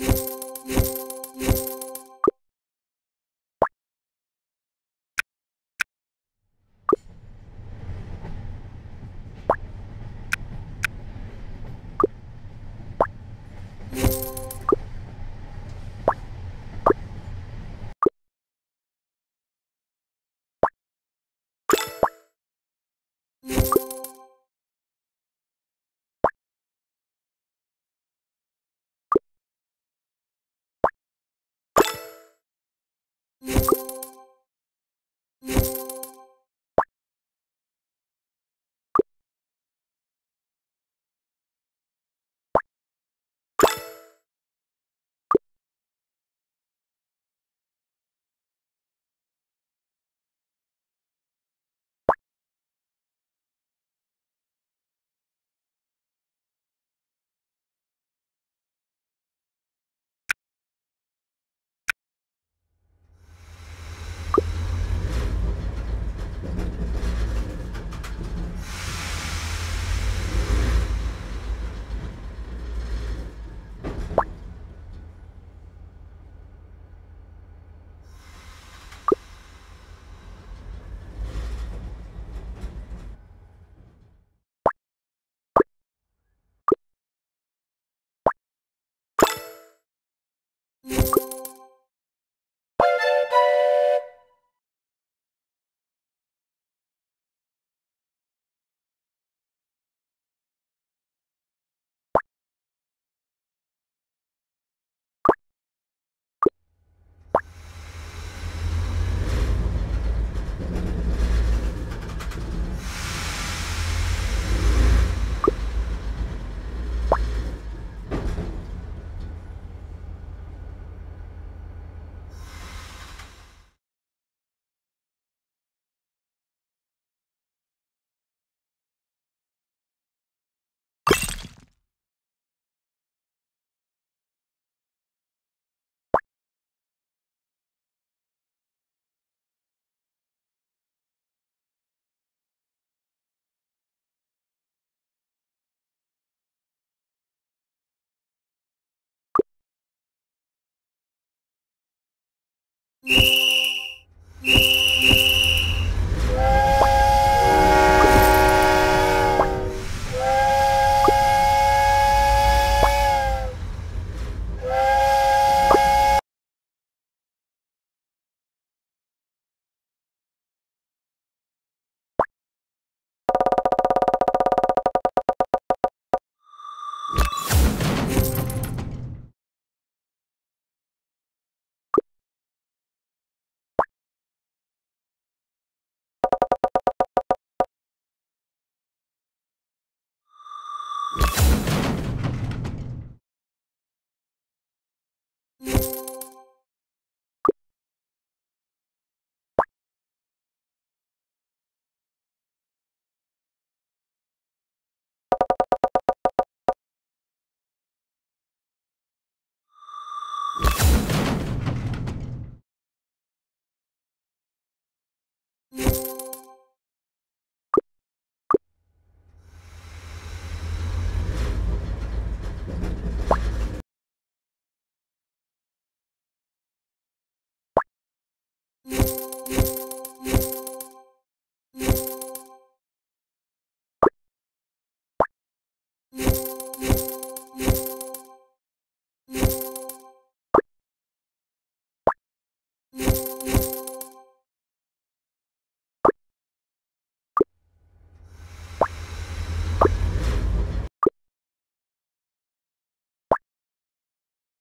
Yeah. Mm.